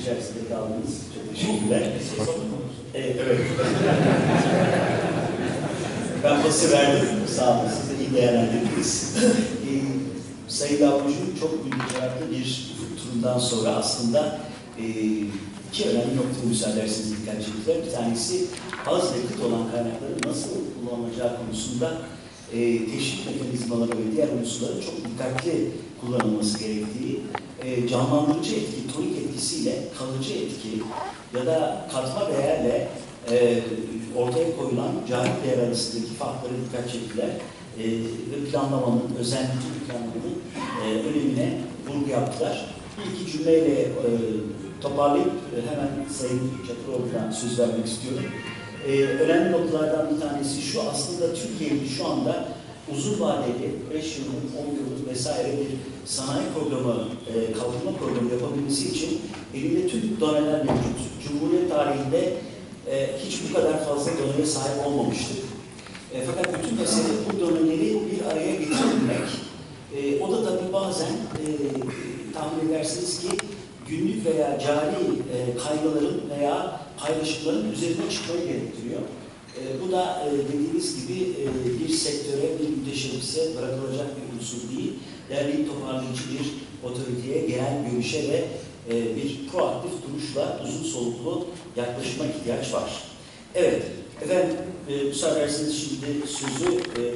içerisinde kaldınız. Çok teşekkürler. Evet, evet. ben pası verdim. Sağ olun. Siz de iyi değerlendirdiniz. Ee, Sayın Yavrucu çok mütevatir bir turundan sonra aslında e, iki önemli noktaya müsaade ederseniz dikkat çektiler. Bir tanesi az ve kıt olan kaynakların nasıl kullanılacağı konusunda e, teşvik mekanizmaları ve diğer unsurların çok dikkatli kullanılması gerektiği, e, canlandırıcı etki, tonik etkisiyle kalıcı etki ya da katma değerle e, ortaya koyulan cari değer arasındaki farklara dikkat çektiler. E, ve planlamanın, özellikle planlamanın e, önemine vurgu yaptılar. Bir iki cümleyle e, toparlayıp e, hemen Sayın Çakıroğlu'na söz vermek istiyorum. E, önemli noktalardan bir tanesi şu, aslında Türkiye'nin şu anda uzun vadeli 5 yıllık, 10 yıllık vesaire bir sanayi programı, e, kalkınma programı yapabilmesi için elinde tüm doneler mevcut. Cumhuriyet tarihinde e, hiç bu kadar fazla doneye sahip olmamıştık. E, fakat bütün mesele bu doneleri bir araya getirebilmek. E, o da tabii bazen e, tahmin edersiniz ki günlük veya cari e, kaygıların veya paylaşımların üzerine çıkmayı gerektiriyor. E, bu da e, dediğiniz gibi e, bir sektöre, bir müteşebbise bırakılacak bir unsur değil. Derleyip toparlayıcı bir otoriteye, genel görüşe ve e, bir proaktif duruşla uzun soluklu yaklaşıma ihtiyaç var. Evet, efendim e, müsaade şimdi sözü... E,